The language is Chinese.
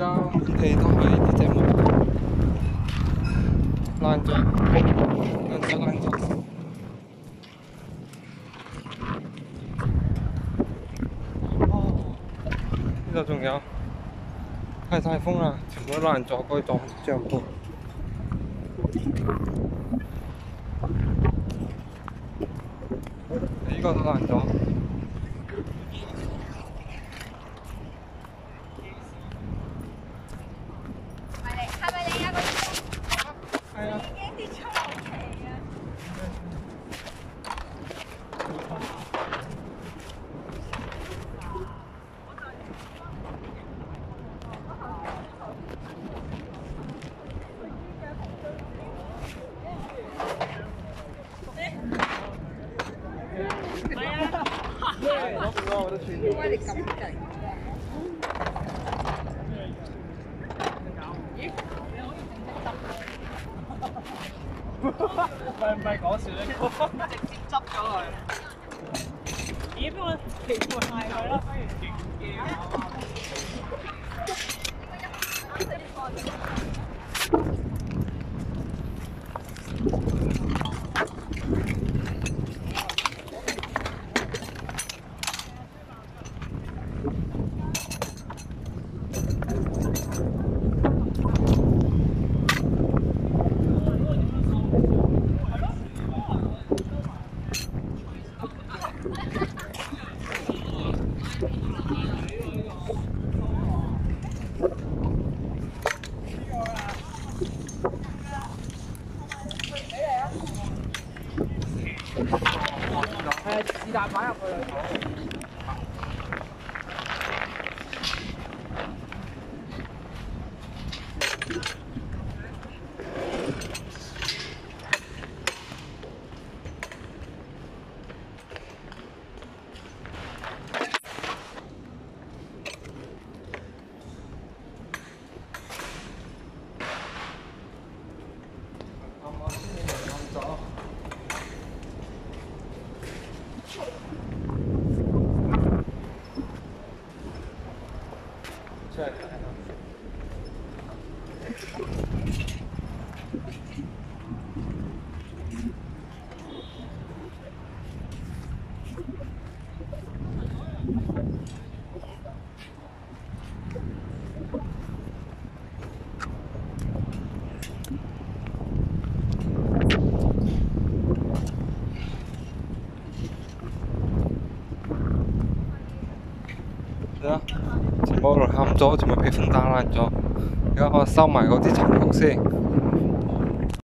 家地都係呢隻木爛咗，爛咗爛咗。哦，呢度仲有太颱風啦，全部爛咗，嗰度帳篷。呢個都爛咗。係咪係咪你啊？嗰係啊。已經跌出落嚟啊！點解你咁勁？唔係唔係講笑咧，直接執咗佢。咦？不過其實係佢啦，不如勁嘅。誒是但擺入去啦。啱啱先嚟爛咗。出嚟睇下。係啊，全部都冚咗，全部被風打爛咗。而家我收埋嗰啲殘局先。